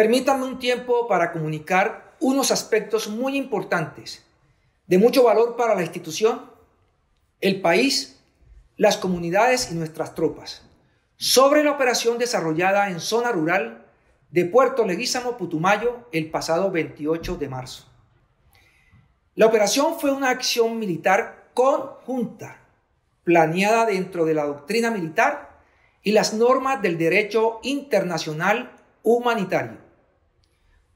Permítanme un tiempo para comunicar unos aspectos muy importantes, de mucho valor para la institución, el país, las comunidades y nuestras tropas, sobre la operación desarrollada en zona rural de Puerto Leguízamo, Putumayo, el pasado 28 de marzo. La operación fue una acción militar conjunta, planeada dentro de la doctrina militar y las normas del derecho internacional humanitario.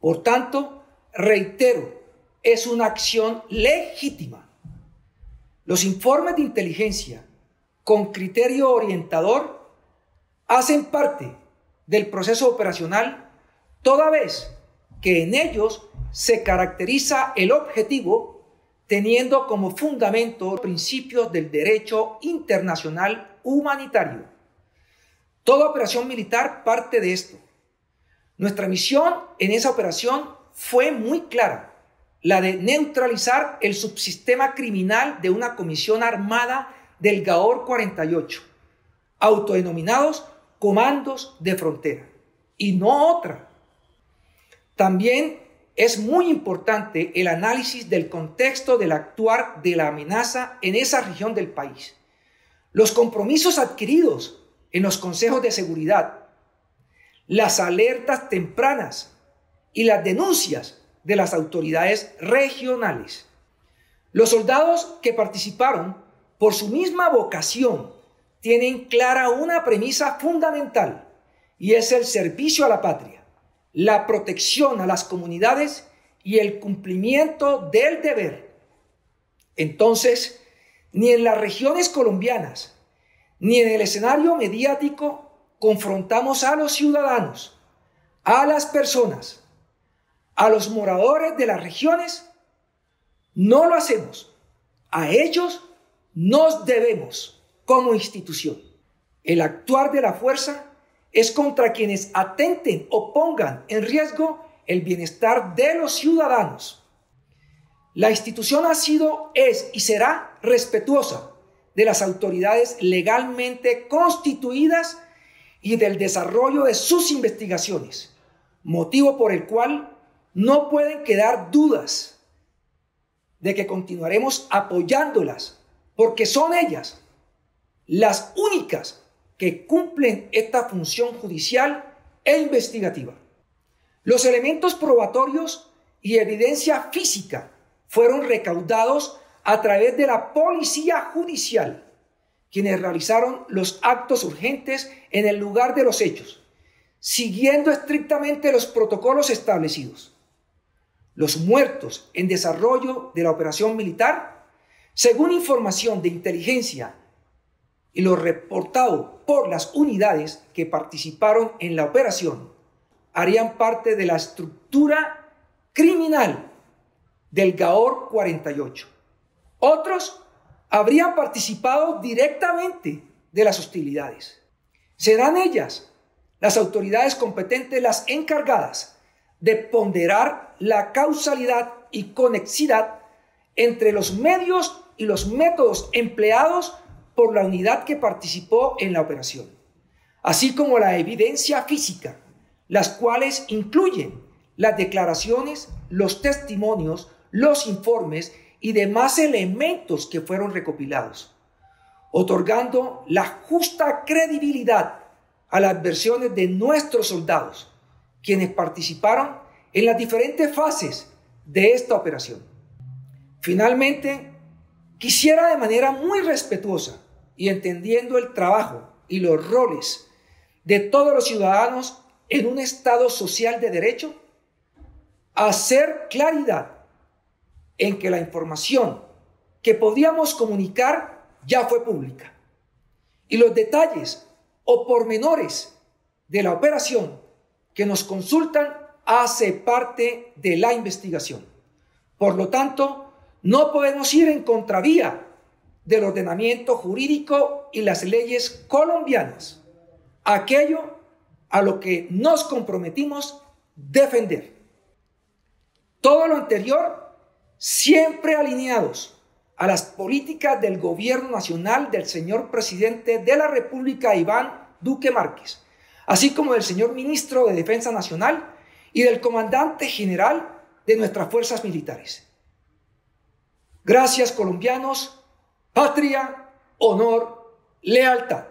Por tanto, reitero, es una acción legítima. Los informes de inteligencia con criterio orientador hacen parte del proceso operacional toda vez que en ellos se caracteriza el objetivo teniendo como fundamento principios del derecho internacional humanitario. Toda operación militar parte de esto. Nuestra misión en esa operación fue muy clara, la de neutralizar el subsistema criminal de una comisión armada del GAOR 48, autodenominados comandos de frontera, y no otra. También es muy importante el análisis del contexto del actuar de la amenaza en esa región del país. Los compromisos adquiridos en los consejos de seguridad, las alertas tempranas y las denuncias de las autoridades regionales. Los soldados que participaron por su misma vocación tienen clara una premisa fundamental y es el servicio a la patria la protección a las comunidades y el cumplimiento del deber. Entonces, ni en las regiones colombianas, ni en el escenario mediático confrontamos a los ciudadanos, a las personas, a los moradores de las regiones. No lo hacemos. A ellos nos debemos como institución. El actuar de la fuerza es contra quienes atenten o pongan en riesgo el bienestar de los ciudadanos. La institución ha sido, es y será respetuosa de las autoridades legalmente constituidas y del desarrollo de sus investigaciones, motivo por el cual no pueden quedar dudas de que continuaremos apoyándolas, porque son ellas las únicas que cumplen esta función judicial e investigativa. Los elementos probatorios y evidencia física fueron recaudados a través de la policía judicial, quienes realizaron los actos urgentes en el lugar de los hechos, siguiendo estrictamente los protocolos establecidos. Los muertos en desarrollo de la operación militar, según información de inteligencia y lo reportado por las unidades que participaron en la operación harían parte de la estructura criminal del GAOR 48. Otros habrían participado directamente de las hostilidades. Serán ellas, las autoridades competentes, las encargadas de ponderar la causalidad y conexidad entre los medios y los métodos empleados por la unidad que participó en la operación, así como la evidencia física, las cuales incluyen las declaraciones, los testimonios, los informes y demás elementos que fueron recopilados, otorgando la justa credibilidad a las versiones de nuestros soldados, quienes participaron en las diferentes fases de esta operación. Finalmente, quisiera de manera muy respetuosa y entendiendo el trabajo y los roles de todos los ciudadanos en un Estado social de derecho, hacer claridad en que la información que podíamos comunicar ya fue pública y los detalles o pormenores de la operación que nos consultan hace parte de la investigación. Por lo tanto, no podemos ir en contravía del ordenamiento jurídico y las leyes colombianas, aquello a lo que nos comprometimos defender. Todo lo anterior siempre alineados a las políticas del gobierno nacional del señor presidente de la República, Iván Duque Márquez, así como del señor ministro de Defensa Nacional y del comandante general de nuestras fuerzas militares. Gracias colombianos, patria, honor, lealtad.